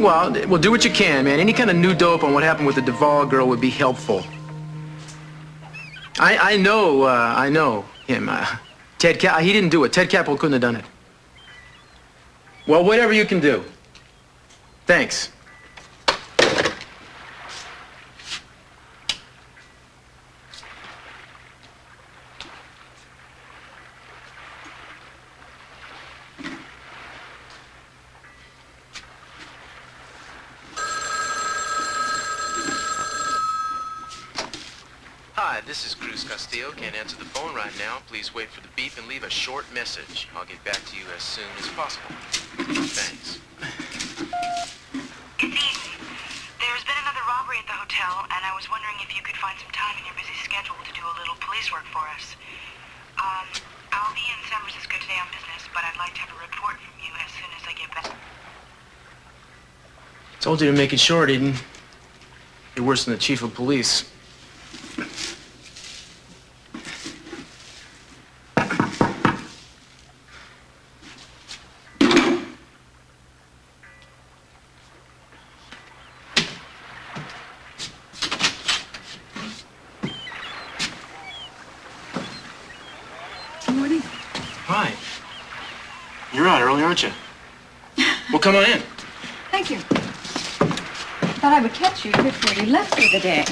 Well, well, do what you can, man. Any kind of new dope on what happened with the Duvall girl would be helpful. I, I know, uh, I know him. Uh, Ted Cap, he didn't do it. Ted Capwell couldn't have done it. Well, whatever you can do. Thanks. Hi, this is Cruz Castillo. Can't answer the phone right now. Please wait for the beep and leave a short message. I'll get back to you as soon as possible. Thanks. It's Eden. There's been another robbery at the hotel, and I was wondering if you could find some time in your busy schedule to do a little police work for us. Um, I'll be in San Francisco today on business, but I'd like to have a report from you as soon as I get back. Told you to make it short, Eden. You're worse than the chief of police. Good morning. Hi. You're out early, aren't you? Well, come on in. Thank you. Thought I would catch you before you left for the day.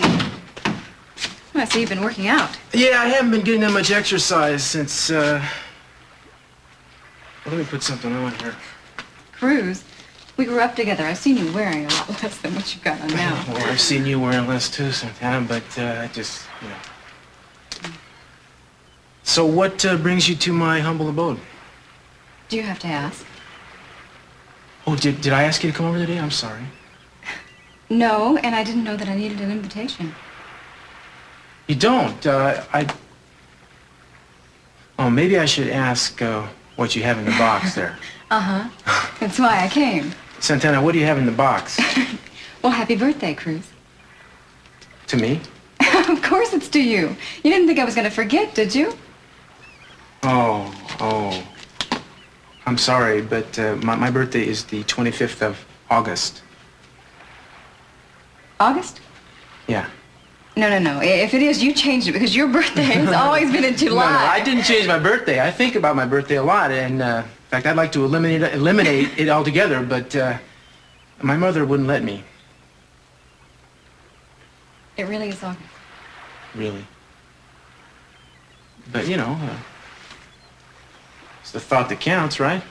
Well, I see you've been working out. Yeah, I haven't been getting that much exercise since, uh... Well, let me put something on here. Cruz, we grew up together. I've seen you wearing a lot less than what you've got on now. Well, I've seen you wearing less too, Santana, but, uh, I just, you know. So what uh, brings you to my humble abode? Do you have to ask? Oh, did, did I ask you to come over today? I'm sorry. No, and I didn't know that I needed an invitation. You don't. Uh, I. Oh, maybe I should ask uh, what you have in the box there. Uh-huh. That's why I came. Santana, what do you have in the box? Well, happy birthday, Cruz. to me? of course it's to you. You didn't think I was going to forget, did you? Oh, oh. I'm sorry, but uh, my, my birthday is the 25th of August. August? Yeah. No, no, no. If it is, you changed it because your birthday has always been in July. No, no, I didn't change my birthday. I think about my birthday a lot, and uh, in fact, I'd like to eliminate eliminate it altogether, but uh, my mother wouldn't let me. It really is August. Really. But you know, uh, it's the thought that counts, right?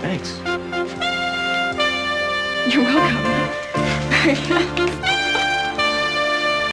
Thanks. You're welcome.